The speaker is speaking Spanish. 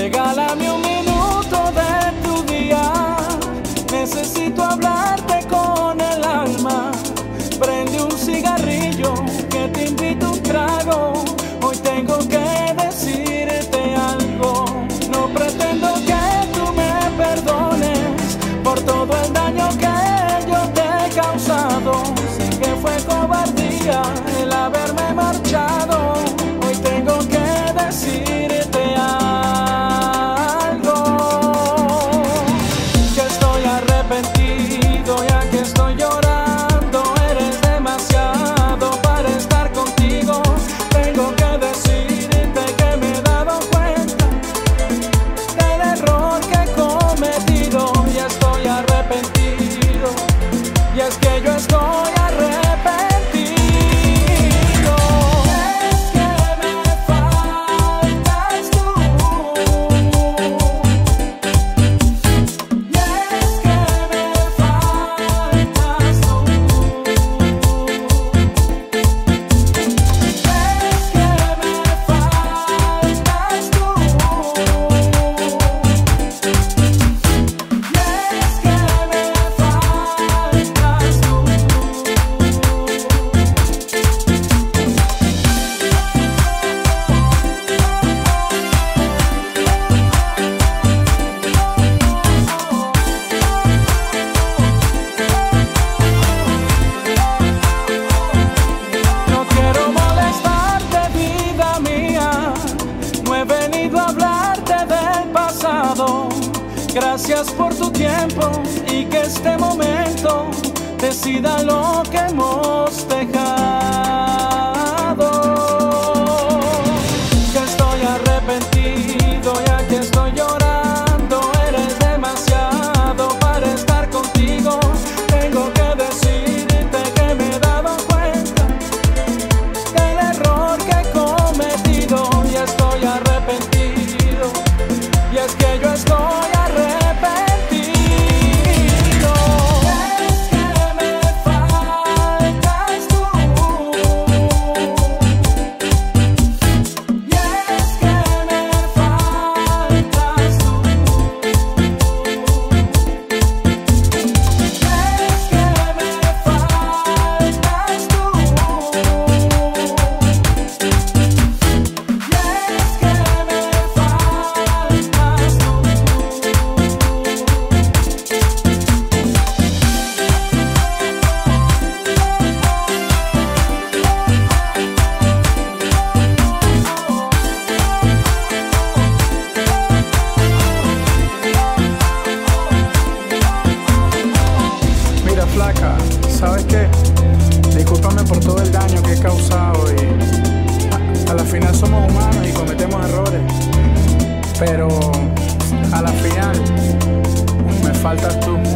regálame Gracias por tu tiempo y que este momento decida lo que hemos ¿sabes qué? Discúlpame por todo el daño que he causado y a, a la final somos humanos y cometemos errores. Pero a la final me faltas tú.